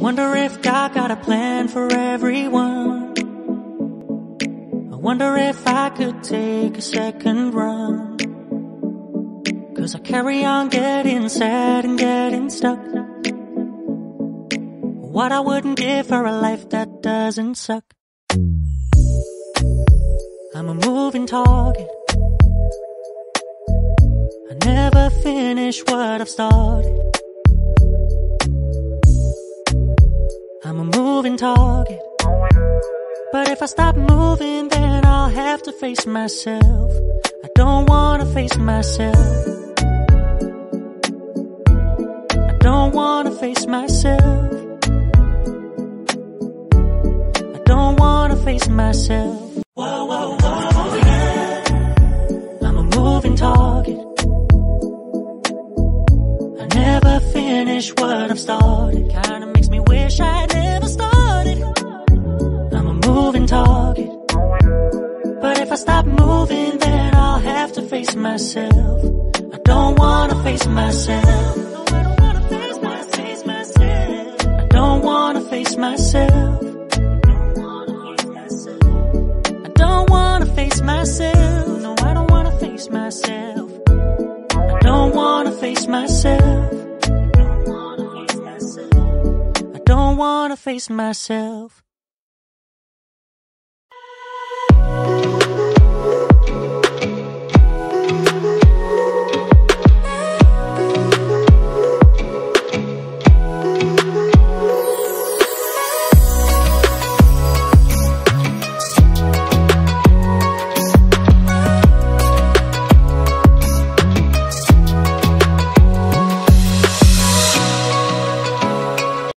wonder if God got a plan for everyone. I wonder if I could take a second run. Cause I carry on getting sad and getting stuck. What I wouldn't give for a life that doesn't suck. I'm a moving target. I never finish what I've started. Moving target. But if I stop moving, then I'll have to face myself. I don't wanna face myself. I don't wanna face myself. I don't wanna face myself. Whoa, whoa, whoa. I'm a moving target. I never finish what I've started. Moving target. But if I stop moving, then I'll have to face myself. I don't wanna face myself. I don't wanna face myself. I don't wanna face myself. I don't wanna face myself. No, I don't wanna face myself. I don't wanna face myself. I don't wanna face myself.